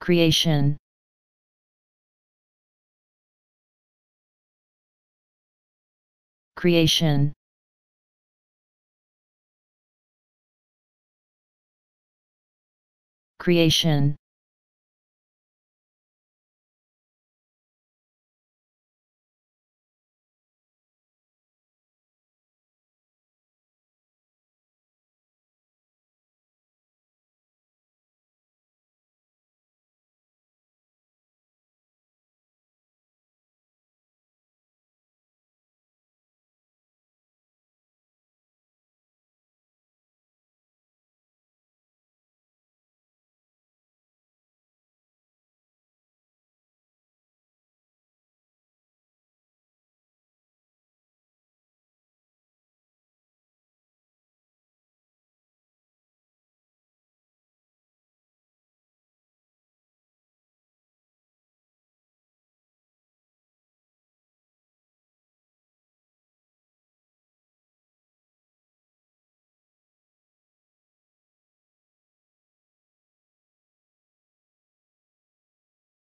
creation. Creation. Creation.